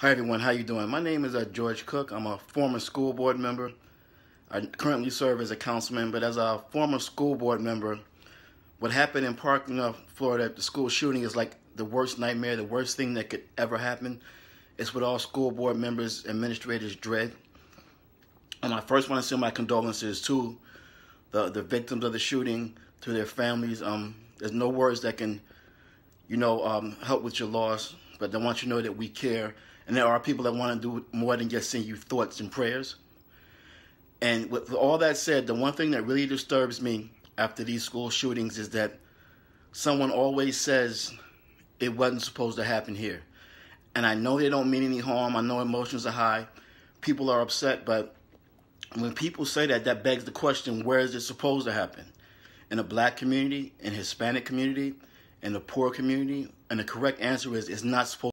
Hi everyone, how you doing? My name is uh, George Cook. I'm a former school board member. I currently serve as a councilman, but as a former school board member, what happened in Parkland, Florida, the school shooting is like the worst nightmare, the worst thing that could ever happen. It's what all school board members, administrators dread. And I first want to send my condolences to the, the victims of the shooting, to their families. Um, there's no words that can, you know, um, help with your loss, but I want you to know that we care. And there are people that want to do more than just send you thoughts and prayers. And with all that said, the one thing that really disturbs me after these school shootings is that someone always says it wasn't supposed to happen here. And I know they don't mean any harm. I know emotions are high. People are upset, but when people say that, that begs the question, where is it supposed to happen? In a black community, in Hispanic community, in the poor community? And the correct answer is it's not supposed